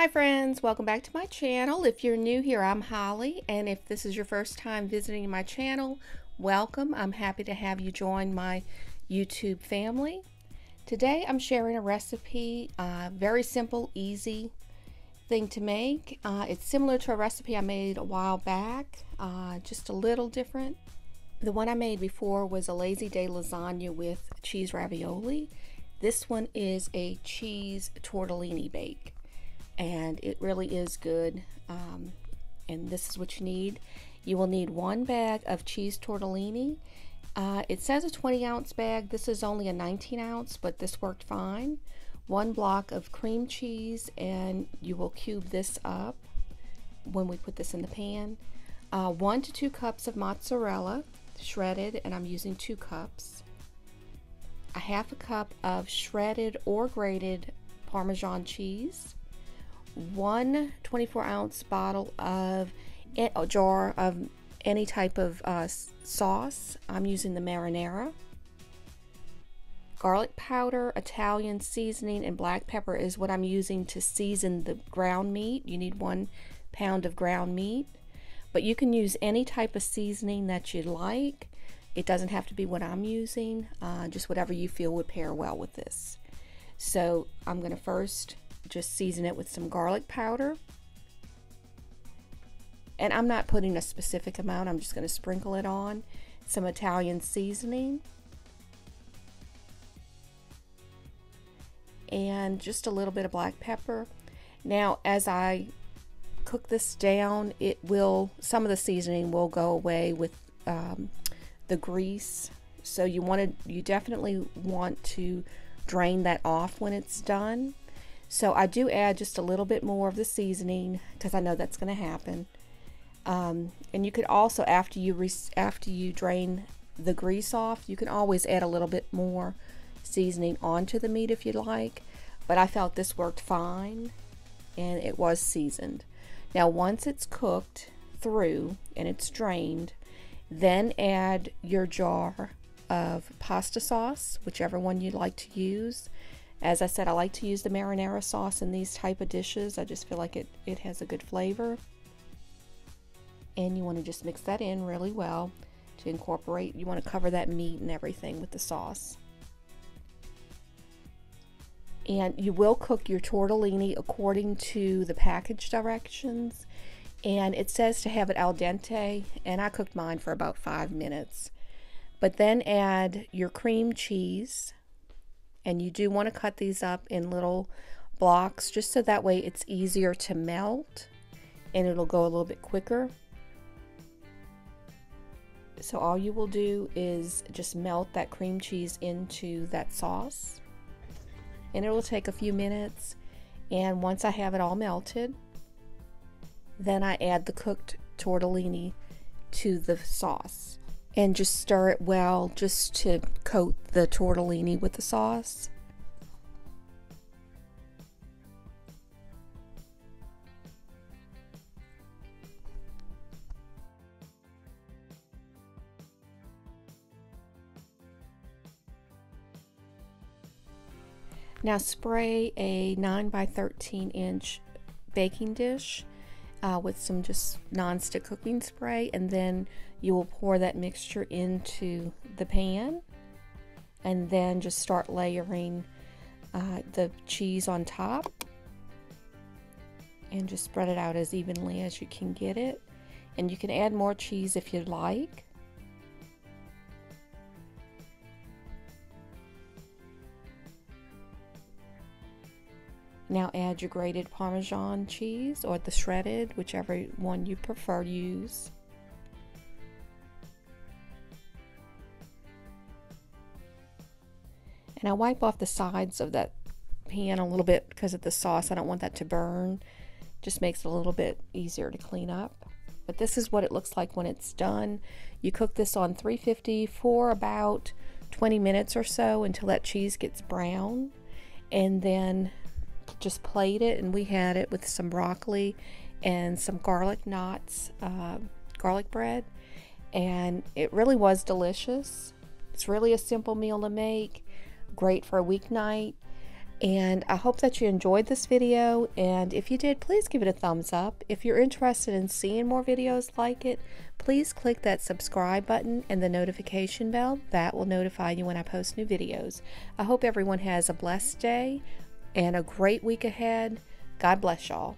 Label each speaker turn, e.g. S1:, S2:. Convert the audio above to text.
S1: Hi friends, welcome back to my channel. If you're new here, I'm Holly, and if this is your first time visiting my channel, welcome. I'm happy to have you join my YouTube family. Today I'm sharing a recipe, uh, very simple, easy thing to make. Uh, it's similar to a recipe I made a while back, uh, just a little different. The one I made before was a lazy day lasagna with cheese ravioli. This one is a cheese tortellini bake and it really is good. Um, and this is what you need. You will need one bag of cheese tortellini. Uh, it says a 20 ounce bag. This is only a 19 ounce, but this worked fine. One block of cream cheese, and you will cube this up when we put this in the pan. Uh, one to two cups of mozzarella, shredded, and I'm using two cups. A half a cup of shredded or grated Parmesan cheese one 24 ounce bottle of a jar of any type of uh, sauce. I'm using the marinara. Garlic powder, Italian seasoning, and black pepper is what I'm using to season the ground meat. You need one pound of ground meat, but you can use any type of seasoning that you like. It doesn't have to be what I'm using, uh, just whatever you feel would pair well with this. So I'm going to first just season it with some garlic powder. And I'm not putting a specific amount, I'm just going to sprinkle it on. Some Italian seasoning. And just a little bit of black pepper. Now, as I cook this down, it will, some of the seasoning will go away with um, the grease. So you want to, you definitely want to drain that off when it's done. So I do add just a little bit more of the seasoning because I know that's going to happen. Um, and you could also, after you after you drain the grease off, you can always add a little bit more seasoning onto the meat if you'd like. But I felt this worked fine and it was seasoned. Now once it's cooked through and it's drained, then add your jar of pasta sauce, whichever one you'd like to use. As I said, I like to use the marinara sauce in these type of dishes. I just feel like it, it has a good flavor. And you want to just mix that in really well to incorporate. You want to cover that meat and everything with the sauce. And you will cook your tortellini according to the package directions. And it says to have it al dente, and I cooked mine for about five minutes. But then add your cream cheese and you do want to cut these up in little blocks just so that way it's easier to melt and it'll go a little bit quicker. So all you will do is just melt that cream cheese into that sauce. And it will take a few minutes. And once I have it all melted then I add the cooked tortellini to the sauce and just stir it well just to coat the tortellini with the sauce. Now spray a 9 by 13 inch baking dish uh, with some just non-stick cooking spray and then you will pour that mixture into the pan and then just start layering uh, the cheese on top and just spread it out as evenly as you can get it. And you can add more cheese if you'd like Now add your grated Parmesan cheese or the shredded, whichever one you prefer to use. And I wipe off the sides of that pan a little bit because of the sauce. I don't want that to burn. Just makes it a little bit easier to clean up. But this is what it looks like when it's done. You cook this on 350 for about 20 minutes or so until that cheese gets brown. And then just plate it and we had it with some broccoli and some garlic knots, uh, garlic bread. And it really was delicious. It's really a simple meal to make, great for a weeknight. And I hope that you enjoyed this video. And if you did, please give it a thumbs up. If you're interested in seeing more videos like it, please click that subscribe button and the notification bell. That will notify you when I post new videos. I hope everyone has a blessed day and a great week ahead. God bless y'all.